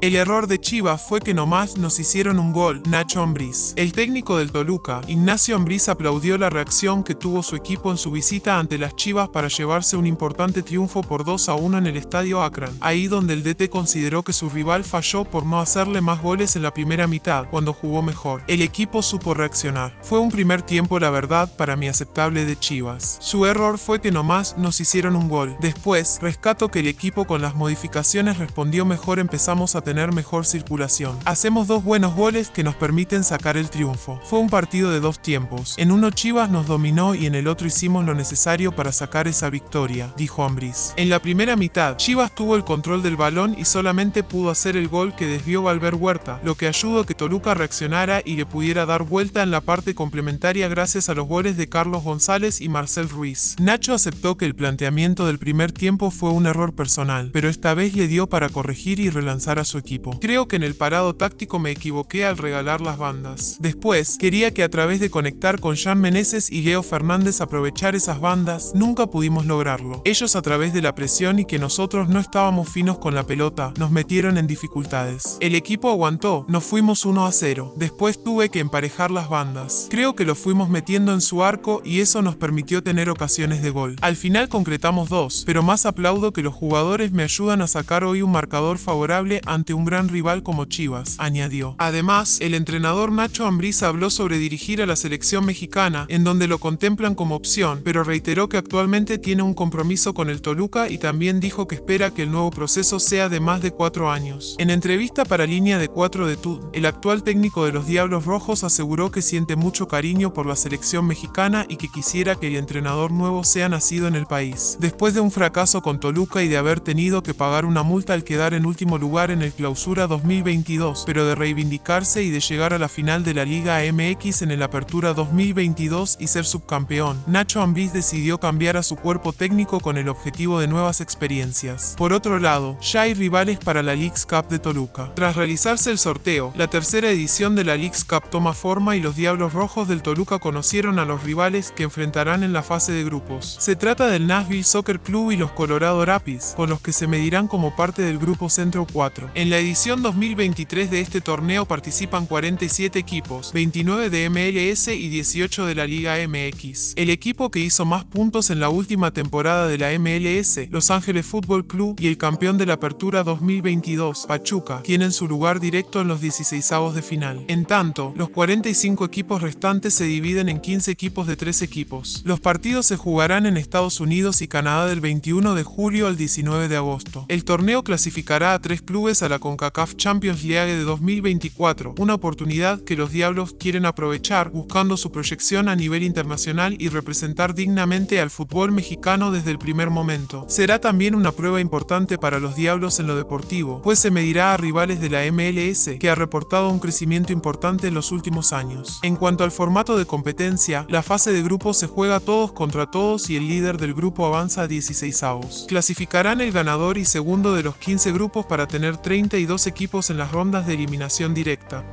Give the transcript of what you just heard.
El error de Chivas fue que nomás nos hicieron un gol, Nacho Ambriz. El técnico del Toluca, Ignacio Ambriz aplaudió la reacción que tuvo su equipo en su visita ante las Chivas para llevarse un importante triunfo por 2 a 1 en el estadio Akron, ahí donde el DT consideró que su rival falló por no hacerle más goles en la primera mitad, cuando jugó mejor. El equipo supo reaccionar. Fue un primer tiempo, la verdad, para mí aceptable de Chivas. Su error fue que nomás nos hicieron un gol. Después, rescato que el equipo con las modificaciones respondió mejor, empezamos a tener mejor circulación. Hacemos dos buenos goles que nos permiten sacar el triunfo. Fue un partido de dos tiempos. En uno Chivas nos dominó y en el otro hicimos lo necesario para sacar esa victoria, dijo Ambris. En la primera mitad, Chivas tuvo el control del balón y solamente pudo hacer el gol que desvió Valver Huerta, lo que ayudó a que Toluca reaccionara y le pudiera dar vuelta en la parte complementaria gracias a los goles de Carlos González y Marcel Ruiz. Nacho aceptó que el planteamiento del primer tiempo fue un error personal, pero esta vez le dio para corregir y relanzar a su equipo. Creo que en el parado táctico me equivoqué al regalar las bandas. Después, quería que a través de conectar con Jean Meneses y Leo Fernández aprovechar esas bandas, nunca pudimos lograrlo. Ellos a través de la presión y que nosotros no estábamos finos con la pelota, nos metieron en dificultades. El equipo aguantó, nos fuimos 1 a 0. Después tuve que emparejar las bandas. Creo que lo fuimos metiendo en su arco y eso nos permitió tener ocasiones de gol. Al final concretamos dos, pero más aplaudo que los jugadores me ayudan a sacar hoy un marcador favorable ante un gran rival como Chivas, añadió. Además, el entrenador Nacho Ambriz habló sobre dirigir a la selección mexicana, en donde lo contemplan como opción, pero reiteró que actualmente tiene un compromiso con el Toluca y también dijo que espera que el nuevo proceso sea de más de cuatro años. En entrevista para Línea de 4 de TUD, el actual técnico de los Diablos Rojos aseguró que siente mucho cariño por la selección mexicana y que quisiera que el entrenador nuevo sea nacido en el país. Después de un fracaso con Toluca y de haber tenido que pagar una multa al quedar en último lugar en el clausura 2022, pero de reivindicarse y de llegar a la final de la Liga MX en el Apertura 2022 y ser subcampeón, Nacho Ambriz decidió cambiar a su cuerpo técnico con el objetivo de nuevas experiencias. Por otro lado, ya hay rivales para la Leagues Cup de Toluca. Tras realizarse el sorteo, la tercera edición de la Leagues Cup toma forma y los Diablos Rojos del Toluca conocieron a los rivales que enfrentarán en la fase de grupos. Se trata del Nashville Soccer Club y los Colorado Rapids, con los que se medirán como parte del grupo Centro 4. En la edición 2023 de este torneo participan 47 equipos, 29 de MLS y 18 de la Liga MX. El equipo que hizo más puntos en la última temporada de la MLS, Los Ángeles Fútbol Club y el campeón de la Apertura 2022, Pachuca, tienen su lugar directo en los 16 de final. En tanto, los 45 equipos restantes se dividen en 15 equipos de 3 equipos. Los partidos se jugarán en Estados Unidos y Canadá del 21 de julio al 19 de agosto. El torneo clasificará a tres clubes a la CONCACAF Champions League de 2024, una oportunidad que los Diablos quieren aprovechar buscando su proyección a nivel internacional y representar dignamente al fútbol mexicano desde el primer momento. Será también una prueba importante para los Diablos en lo deportivo, pues se medirá a rivales de la MLS, que ha reportado un crecimiento importante en los últimos años. En cuanto al formato de competencia, la fase de grupos se juega todos contra todos y el líder del grupo avanza a 16 avos. Clasificarán el ganador y segundo de los 15 grupos para tener 32 equipos en las rondas de eliminación directa.